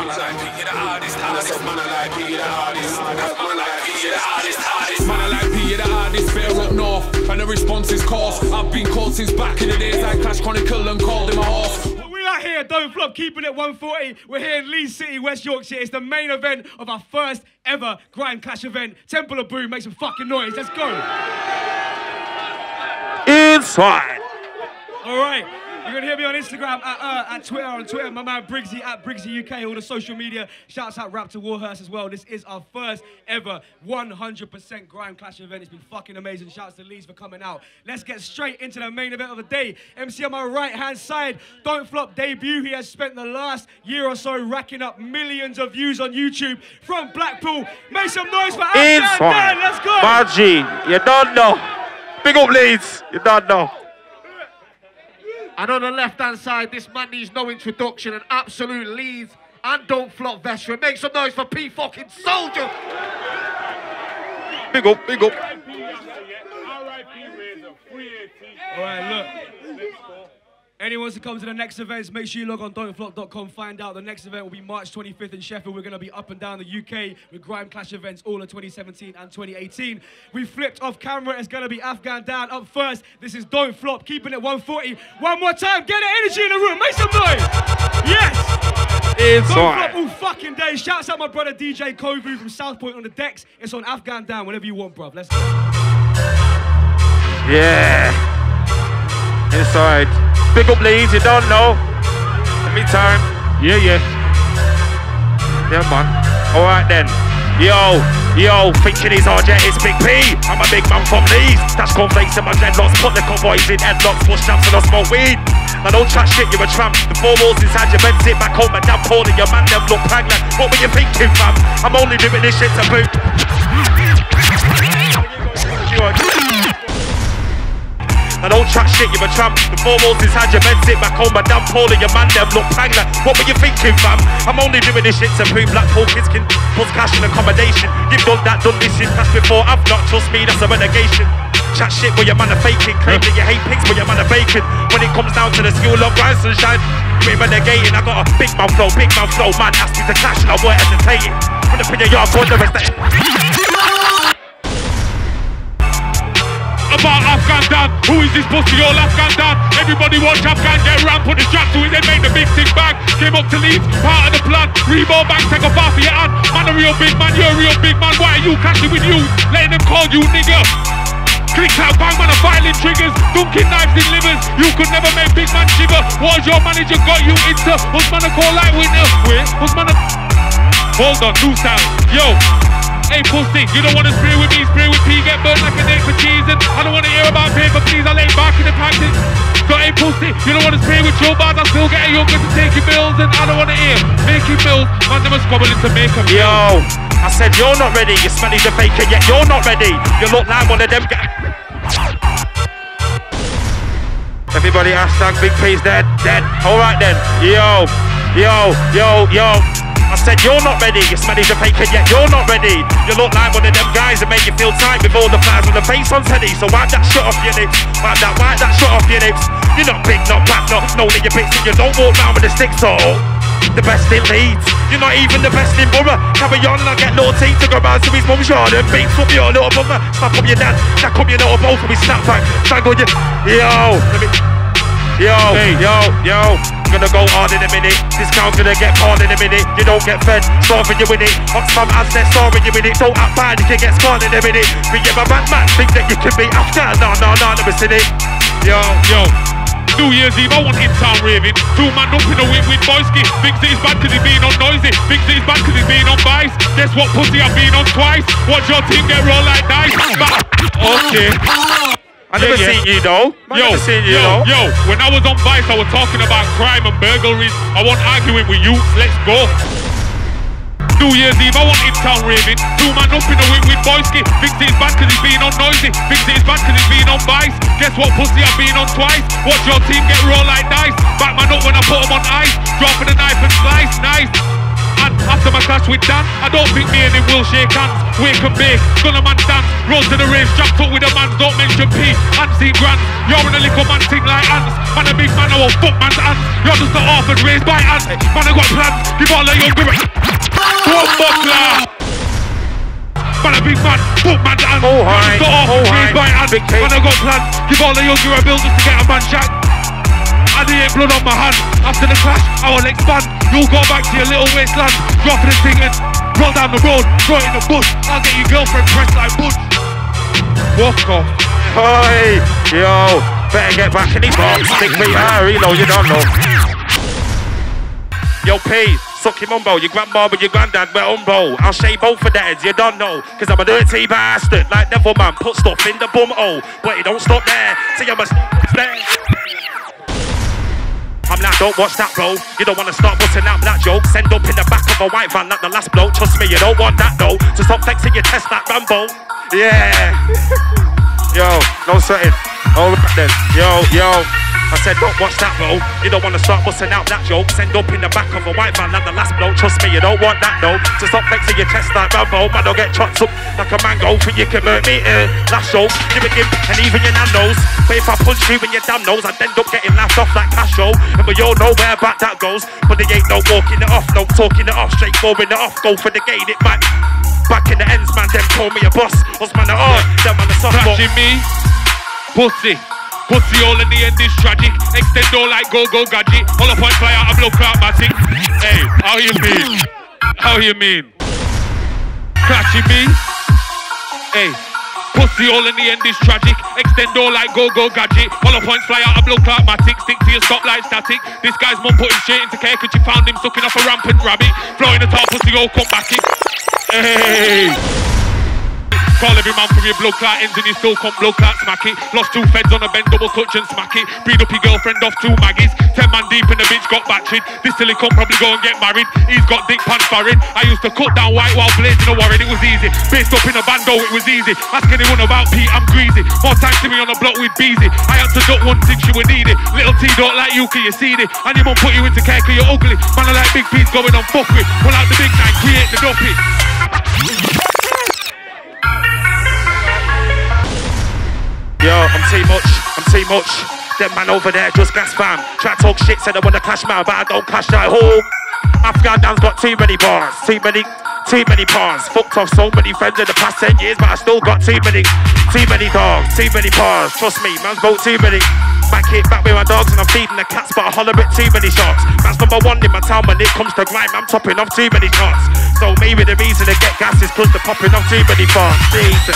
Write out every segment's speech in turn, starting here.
Man, I like P, the hardest, hardest. Man, I like P, the hardest. Man, I like P, the hardest, hardest. Man, I like P, the hardest. Fair up north, and the response is coarse. I've been called since back in the days I Clash Chronicle and called him a horse. We are here, Don't Flop, keeping it 140. We're here in Leeds City, West Yorkshire. It's the main event of our first ever Grime Clash event. Temple of Boom, make some fucking noise. Let's go. Inside. All right. You're gonna hear me on Instagram, at, uh, at Twitter, on Twitter, my man Briggsy at Briggsy UK, all the social media. Shouts out Raptor Warhurst as well. This is our first ever 100% Grime Clash event. It's been fucking amazing. Shouts to Leeds for coming out. Let's get straight into the main event of the day. MC on my right hand side, Don't Flop debut. He has spent the last year or so racking up millions of views on YouTube from Blackpool. Make some noise for Dan. Let's go. Margie, you don't know. Big up Leeds, you don't know. And on the left-hand side, this man needs no introduction. An absolute Leeds and don't flop veteran. Make some noise for P fucking Solja. Big up, big up. All right, look. Anyone to come to the next events, make sure you log on don'tflop.com. Find out the next event will be March 25th in Sheffield. We're going to be up and down the UK with Grime Clash events all of 2017 and 2018. We flipped off camera. It's going to be Afghan Dan up first. This is Don't Flop, keeping it 140. One more time. Get the energy in the room. Make some noise. Yes. Don't flop all fucking day. Shouts out my brother DJ Kovu from South Point on the decks. It's on Afghan Dan whenever you want, bruv. Let's go. Yeah. Inside. Big up Leeds, you don't know. Every time. Yeah, yeah. Yeah, man. Alright then. Yo, yo, thinking he's RJ, it's Big P. I'm a big man from Leeds. Dash cornflakes in my dreadlocks, put the convoys in headlocks, push jumps and I smoke weed. Now don't chat shit, you're a tramp. The four walls inside your bed, sit back home and damn calling your man, them look pregnant. What were you thinking, fam? I'm only doing this shit to boot. I don't chat shit, you're a tramp. The four walls inside your bed, sit back home, and damn Paul and your man, them look pregnant. What were you thinking, fam? I'm only doing this shit to prove Blackpool kids can put cash and accommodation. You've done that, done this in past before. I've not, trust me, that's a renegation. Chat shit where your man are faking. Claim that you hate pigs, but your man are bacon. When it comes down to the skill of rise and shine, we renegating. I got a big man flow, big man flow. Man asked me to clash, and I weren't hesitating. From the pin of yard, the rest of about Afghan. Who is this pussy all Afghan Dan? Everybody watch Afghan get round, put the strap to it, then make the big thing bang. Came up to leave, part of the plan. Rebo back, take a bath of your hand. Man, a real big man, you're a real big man. Why are you clashing with you? Letting them call you nigga. Click out, bang, man, a violent triggers. Dunking knives in livers. You could never make big man shiver. What your manager got you into? Was man a call like winner? Wait, was man a. Hold on, new sound. Yo, Hey pussy, you don't wanna spray with me, spray with P, get burnt like a egg for cheese and I don't wanna hear about paper, please, I lay back in the practice. Got a pussy, you don't wanna spray with your bars, I still get a younger to take your bills and I don't wanna hear making bills, man, them are squabbling to make a Yo, I said you're not ready. You smell the bacon, yet you're not ready. You look like one of them. Ga- Everybody hashtag Big P's dead, dead. All right then. Yo, yo, yo, yo. I said you're not ready. You smell the bacon, yet you're not ready. You look like one of them guys that make you feel tight with all the flies on the face on telly. So wipe that shit off your lips. Wipe that, wipe that shit off your lips. You're not big, not back, not no that your bits and you don't walk round with a stick so. The best in Leeds, you're not even the best in Borough. Carry on and I get little teeth to go round to his mum's yard and beats up your little brother. Slap up your dad, jack up your little both and we snap back. Strangle you. Yo, let me. Yo, yo, yo. Gonna go hard in a minute. This Discount gonna get hard in a minute. You don't get fed, starving you in it. Oxfam as they're starving you in it. Don't act bad, you can get scarred in a minute. Be a man, man, think that you can be after. No, no, no, never seen it. Yo, Yo, New Year's Eve, I want in town raving. Two man up in the whip with Boyski. Thinks he's bad cause he's been on Noisey. Thinks he's bad cause he's been on vice. Guess what pussy I've been on twice. Watch your team get rolled like dice. But, okay. I never Yeah, yeah. seen you though. I Yo, never seen you yo, though. yo, when I was on Vice, I was talking about crime and burglaries. I want arguing with you. Let's go. New Year's Eve, I want in town raving. Two man up in the whip with Boyski. Thinks he's bad cause he's been on Noisey. Thinks he's bad cause he's been on vice. Guess what pussy I've been on twice. Watch your team get rolled like dice. Back man up when I put put 'em on ice. Dropping a knife and slice. Nice. And after my clash with Dan. I don't think me and him will shake hands. Wake and bake, gonna man dance. Roll to the race, jacked up with a man. Don't mention P. Hands see grand. You're in a little man thing like ants. Man a big man, I won't fuck man's hands. You're just an orphan raised by ants. Man I got plans. Give all of your good. One buckler. Man a big man, fuck man's hands. Oh, You're hi. just an orphan Oh, hi. raised by ants. Man I got plans. Give all of your good bills just to get a man jack. He ain't blood on my hand. After the clash, I will expand. You'll go back to your little wasteland. Drop the thing and roll down the road. Throw it in the bush. I'll get your girlfriend pressed like bush. Walk off. Oi, yo, better get back in the box. Big P, ah, reload, you don't know. Yo, P, suck him umbo. Your grandma and your granddad were umbo. I'll shave both of heads, you don't know. Cause I'm a dirty bastard, like Devil Man. Put stuff in the bum hole. But it don't stop there. See, I'm a. I'm like, don't watch that, bro. You don't wanna start busting out that joke. Send up in the back of a white van like the last bloke. Trust me, you don't want that though. So stop flexing your chest like Rambo. Yeah. Yo, no sweating. All right then. Yo, yo. I said, don't watch that, bro. You don't want to start busting out that joke. Send up in the back of a white van like the last bloke. Trust me, you don't want that, though. So stop flexing your chest like Rambo. Man, don't get chopped up like a mango. Think you can hurt me, uh, last. Give it, give, and even your nan knows. But if I punch you in your damn nose, I'd end up getting laughed off like cash show. And we all know where back that goes. But they ain't no walking it off, no talking it off. Straight forwarding it off. Go for the gate, it back. Back in the ends, man, them call me a boss. Us man are hard, them man. Catching me, pussy. Pussy all in the end is tragic. Extend all like go go gadget. All up on fly out of blow crowd matic. Hey, how you mean? How you mean? Catching me? Hey. Pussy all in the end is tragic. Extend all like go go gadget. All the points fly out of blow clock matic. Stick to your stoplight static. This guy's mum put him straight into care cause you found him sucking off a rampant rabbit. Flowing the top pussy all come back in. Hey. Call every man for your blood clot ends and you still come blood clot smack it. Lost two feds on a bend, double clutch and smack it. Breed up your girlfriend off two maggies. Ten man deep and the bitch got battered. This silly cunt probably go and get married. He's got dick pants foreign. I used to cut down white while blazing a warren. It was easy. Based up in a bando, it was easy. Ask anyone about Pete, I'm greasy. More time to me on the block with Beezy. I had to duck one thing she would need it. Little T don't like you, can you see it? And your mum put you into care cause you're ugly. Man, I like big Pete going on fuck with. Pull out the big nine, create the duppy. Yo, I'm too much, I'm too much. Them man over there just gas fam. Try to talk shit, said I wanna clash man, but I don't clash that hole. Afghan Dan's got too many bars, too many, too many bars. Fucked off so many friends in the past 10 years, but I still got too many, too many dogs, too many bars. Trust me, man's got too many. Back hit back with my dogs and I'm feeding the cats, but I holler at too many shots. Man's number one in my town when it comes to grime, I'm topping off too many shots. So maybe the reason to get gas is cause they're popping off too many bars. Jesus.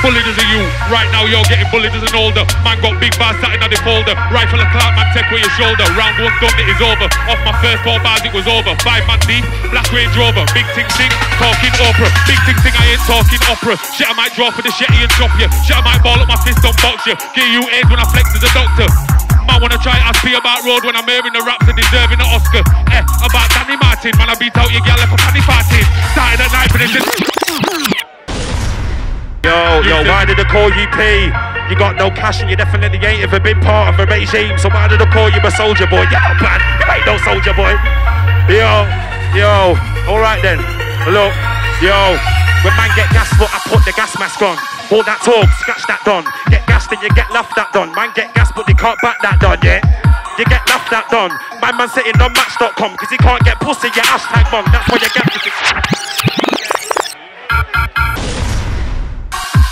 Bullied as a you. Right now you're getting bullied as an older. Man got big bars sat in the folder. Rifle a clout, man take with your shoulder. Round one done, it is over. Off my first four bars, it was over. Five man deep, black Range Rover. Big ting ting, talking opera. Big ting ting, I ain't talking opera. Shit, I might draw for the shetty and chop you. Shit, I might ball up my fist and box you. Give you AIDS when I flex as a doctor. Man wanna try ask me about road when I'm hearing the raps and deserving an Oscar. Eh, about Danny Martin, man I beat out your gal like a panny party. Started at night and it's just Yo, yo, why did they call you P? You got no cash and you definitely ain't ever been part of a regime. So why did they call you a soldier boy? Yo, man, you ain't no soldier boy. Yo, yo, alright then. Look, yo, when man get gas foot, I put the gas mask on. Hold that talk, scratch that done. Get gassed and you get laughed at done. Man get gas but they can't back that done, yeah? You get laughed at done. My man sitting on match.com because he can't get pussy, yeah, hashtag man. That's why you get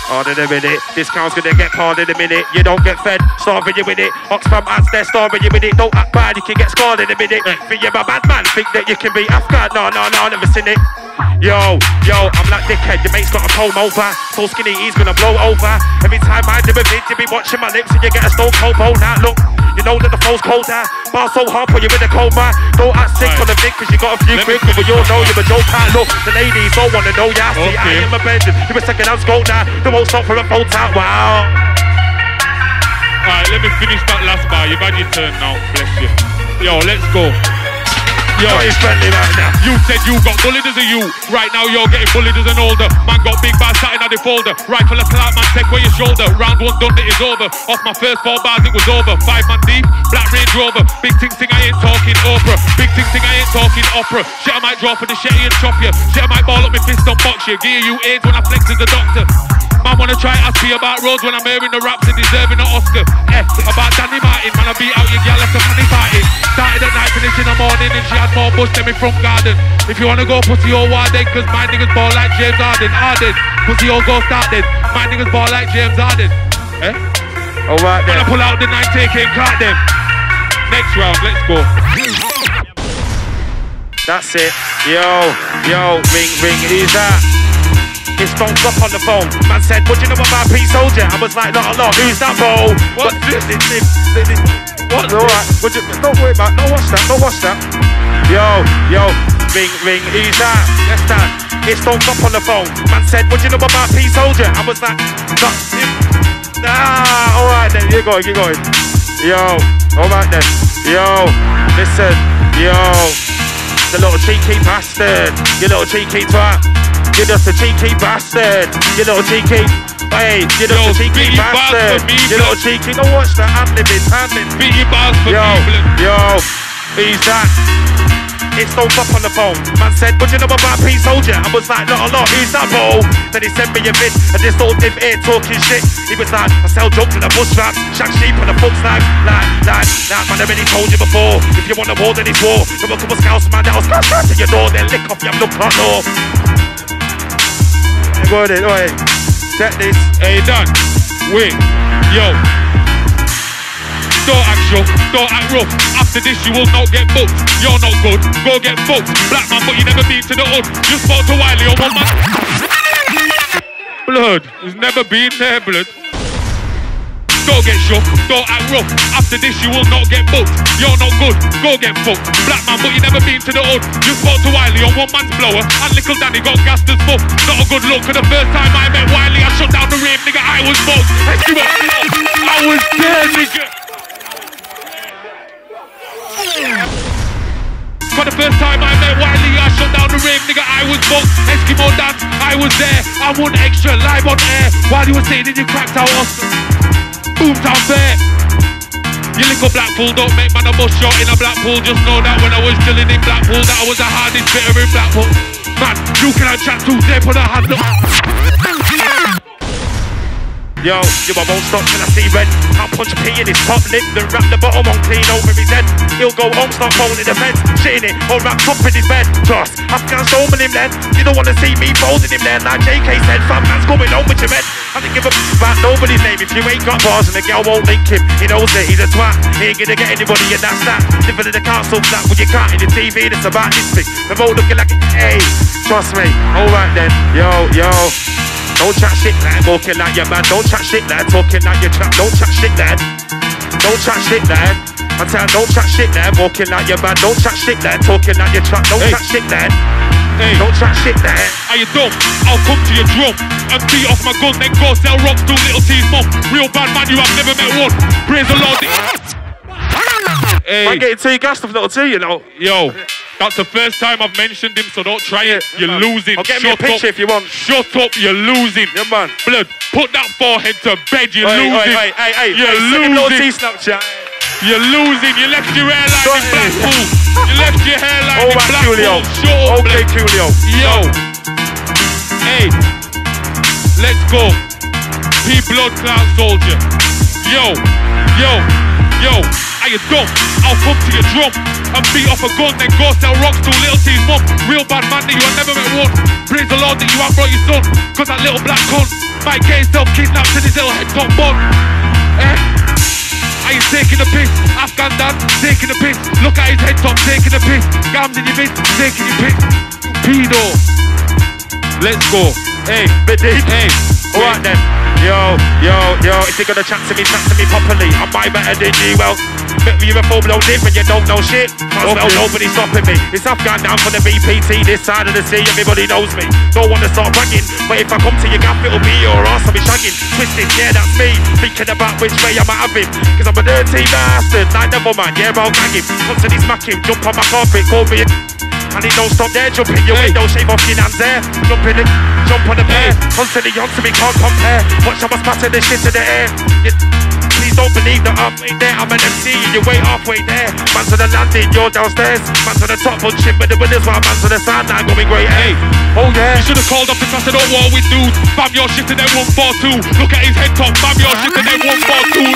Hard in a minute, discount's gonna get hard in a minute. You don't get fed, starving you with it. Oxfam ads, they're starving you with it. Don't act bad, you can get scarred in a minute. Think you're a bad man, think that you can be Afghan. No, no, no, never seen it. Yo, yo, I'm like dickhead. Your mate's got a comb over. So skinny, he's gonna blow over. Every time I do a vid, you be watching my lips and you get a stone cold bone. Now look, you know that the flow's colder. Bar so hard, put you in a coma. Don't act sick on the dick, cause you got a few quick, but you all know you're a joke. Look, the ladies all wanna know, yeah, see, I Okay. am a Benjamin. You're a second hand scope now. They won't stop for a photo. Ah, wow. Alright, let me finish that last bar. You've had your turn now. Bless you. Yo, let's go. Yo. His friendly right now. You said you got bullied as a you. Right now you're getting bullied as an older. Man got big bars sat in the folder. Rifle a clout, man, take away your shoulder. Round one done, it is over. Off my first four bars, it was over. Five man deep, black Range Rover. Big thing sing, I ain't talking opera. Big thing sing, I ain't talking opera. Shit, I might draw for the shitty and chop you. Shit, I might ball up my fist on box you. Gear you AIDS when I flex as a doctor. Man wanna try ask me about roads when I'm hearing the raps and deserving an Oscar. Eh, about Danny Martin, man, I beat out your gal after money fighting. Started at night, finished in the morning, and she had more bush than me front garden. If you wanna go pussy or Warden, cause my niggas ball like James Harden. Harden, pussy or go started. My niggas ball like James Harden. Eh? All right When I then. pull out the 9 and caught them. Next round, let's go. That's it. Yo, yo, ring, ring, who's that? His phone's up on the phone. Man said, what do you know about P Solja? I was like, not a lot. Who's that, bro? This. What's alright? Would you, don't worry about Don't watch that. Don't watch that. Yo, yo, ring, ring, who's that? Yes, that. His phone's up on the phone. Man said, what do you know about P Solja? I was like, not him. Ah, alright then. You're going, you're going. Yo, alright then. Yo, listen. Yo. The little cheeky bastard. You little cheeky twat. You're just a cheeky bastard. You little cheeky. Hey, you're just Yo, a cheeky bastard. for me, You little cheeky. Don't watch that. I'm living. I'm living. Bars for Yo, me, yo, he's that? It's don't up on the phone. Man said, what do you know about P Solja? I was like, not a lot. Who's that, bro? Then he sent me a vid, and this old div here talking shit. He was like, I sell drugs in a bush rap, shack sheep on a foot snag. Like, like, like, man, I already told you before. If you want a war, then it's war. There were a couple scouts, man, that'll scratch out to your door, then lick off your blood clot door. Go go ahead. Check this. Hey, Dan. Wait. Yo. Don't act rough, don't act rough. After this, you will not get booked. You're not good, go get booked. Black man, but you never been to the hood. You spoke to Wiley on one man. Blood, he's never been there, blood. Don't get shook, don't act rough. After this, you will not get booked. You're not good, go get fucked. Black man, but you never been to the hood. You spoke to Wiley on one man's blower, and little Danny got gassed as fuck. Not a good look. For the first time I met Wiley, I shut down the rave, nigga. I was fucked. I was there, nigga. For the first time I met Wiley, I shut down the rave, nigga. I was booked. Eskimo dance, I was there. I won extra live on air while you were sitting in cracked out Oscar. Boomtown Fair. You little Blackpool, don't make man a bus shot in a Blackpool. Just know that when I was chilling in Blackpool, that I was the hardest fitter in Blackpool. Man, you cannot chat too deep on a hand up. Yo, yo, I won't stop till I see red. I'll punch P in his top lip, then wrap the bottom on clean over his head. He'll go home, start folding the bed, shitting it, all wrapped up in his bed. Trust, I've got storming him then. You don't wanna see me folding him then, like JK said. Fat man's going home with your men. I don't give a about nobody's name if you ain't got bars and the girl won't link him. He knows that he's a twat. He ain't gonna get anybody in that stat. Living in the council flat with your cat in the TV, that's about this thing. The all looking like, hey, trust me. Alright then, yo, yo. Don't chat shit, lad. Walking like your man. Don't chat shit, lad. Talking like your trap. Don't chat shit, lad. Don't chat shit, lad. I tell you, don't chat shit, lad. Walking like your man. Don't chat shit, lad. Talking like your trap. Don't Hey. chat shit, lad. Hey, Don't chat shit, lad. are you dumb? I'll come to your drum and beat off my gun, then go sell rocks to little T's mum. Real bad man, you have never met one. Praise the Lord. Hey. I'm getting too gassed off little T, you know. Yo, that's the first time I've mentioned him, so don't try it. You're man. losing. I'll get me a picture up. if you want. Shut up, you're losing. Yeah, man. Blood, put that forehead to bed, you're Hey, losing. hey, hey, hey, hey. You're hey, send little T losing. Snapchat. You're losing. You left your hairline in Right. Blackpool. you left your hairline All in right, Blackpool. Coolio. Shut up, Okay. Coolio. Yo. Hey. Let's go. P Blood Cloud Solja. Yo. Yo. Yo. Are you dumb? I'll come to your drum and beat off a gun, then go sell rocks to little T's mum. Real bad man that you have never met one. Praise the Lord that you have brought your son. Cause that little black cunt might get himself kidnapped in his little head top bun. Eh? Are you taking the piss? Afghan dad, taking the piss. Look at his head top, taking the piss. Gams in your bit, taking your piss. Pedo. Let's go. Hey, hey. Alright then. Yo, yo, yo, if you're gonna chat to me, chat to me properly. I'm my better than you, well. Bit of uniform don't live and you don't know shit. Cause well, nobody's stopping me. It's Afghan down for the BPT, this side of the sea, everybody knows me. Don't wanna start bragging, but if I come to your gaff, it'll be your ass, I'll be shagging. Twisting, yeah, that's me. Thinking about which way I might have him. Cause I'm a dirty bastard, like never mind, yeah, I'll gang him. Constantly smack him, jump on my carpet, call me a and he don't stop there, jump in your Hey. window, shave off your hands there. Jump in the, jump on the bear. Constantly on to me, can't compare. Watch how I spatter this shit in the air. You, please don't believe that I'm right there. I'm an MC and you're way halfway there. Man to the landing, you're downstairs. Man to the top, punching with the winners while man to the sideline going great. Eh? Hey, oh yeah. You should have called off the class, I don't war with dudes. Bam your shit and then two. Look at his head top, bam your shit and then two.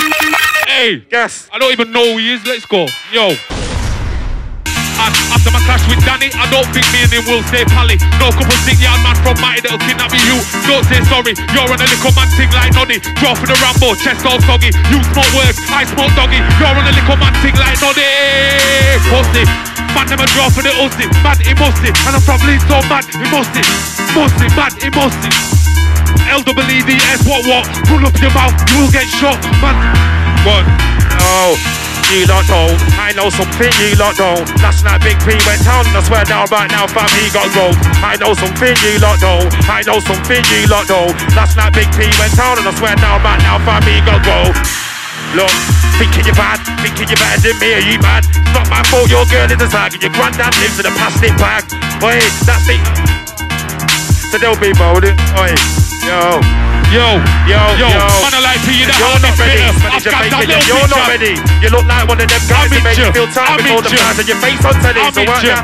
Hey, Yes. I don't even know who he is. Let's go. Yo. And after my clash with Danny, I don't think me and him will stay pally. No couple sing yard man from Mighty that'll kidnap me. You don't say sorry. You're on a little man thing like Noddy. For the Rambo, chest all soggy. You smoke work, I smoke doggy. You're on a little man thing like Noddy. Pussy. Man never draw for the Uzi. Mad, he must it. And I'm from Leeds, so mad, he must it. Must it, mad, he must it. L-W-E-D-S, what, what? Pull up your mouth, you will get shot, man. One. Oh, you lot don't. I know something you lot don't. Last night Big P went down and I swear down right now fam he got gold. I know something you lot don't. I know something you lot don't. Last night Big P went down and I swear down right now fam he got gold. Look, thinking you're bad, thinking you're better than me, are you mad? It's not my fault your girl is a tag and your granddad lives in a plastic bag. Wait, that's it. So they'll be molding. Oi, yo, Yo, yo, yo, yo. man, like P, You're not ready, I've got that little you're not ready. You look like one of them guys that make you feel tired I'm before the flies on your face on telly. So what into-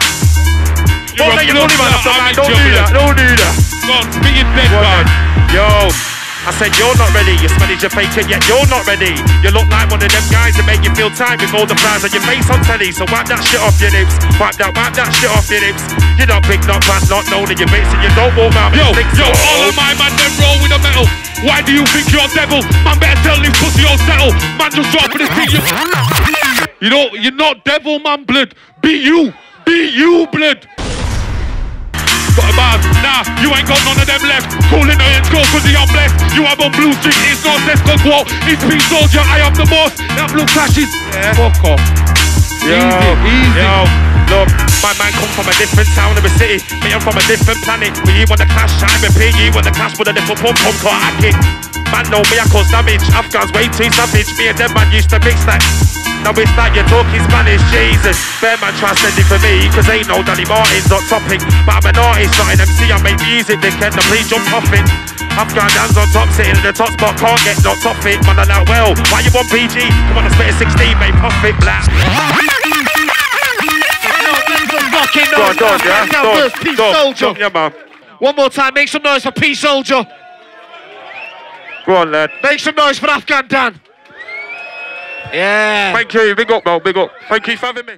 You're Don't let your money man off the man. Don't do that. Don't do that. Go on, spit your man. Yo. I said you're not ready, you Spanish you're faking, yet you're not ready. You look like one of them guys that make you feel tired with all the flies on your face on telly. So wipe that shit off your lips. Wipe that, wipe that shit off your lips. You're not big, not fat, not known in your bits, and you don't walk around Yo, with six yo, foot all old. of my man, them roll with the metal. Why do you think you're devil? Man, better tell this pussy you'll settle. Man, just drop for this thing. You, you know, you're not devil, man, blood. Be you. Be you, blood. Got a nah, you ain't got none of them left. Calling no ends go cause I'm blessed. You have on blue street, it's no sense cause what? It's Pete Solja, I am the boss. That blue clashes. Yeah. Fuck off. Yo, Easy, easy. yo, look, my man come from a different town of a city. Me, I'm from a different planet. We want the cash, a pig. You want the clash with a little pump pump car I kick. Man, know me, I cause damage. Afghans way too savage. Me and them man used to mix that. Now it's like you're talking Spanish, Jesus. Bear man try send it for me, cause ain't no Danny Martin's not topic. But I'm an artist, not an MC. I make music, dickhead. Now please jump off it. I've got hands on top, sitting in the top spot, can't get knocked off it. Man, I well, why you want PG? Come on, I spit a 16, mate, puff it, black. Fucking Go on, noise. go on, yeah. Now Go on, first, Pete go on, Solja. Yeah, man. One more time, make some noise for P Solja. Go on, lad. Make some noise for Afghan Dan. Yeah. Thank you. Big up, Mel. Big up. Thank you for having me.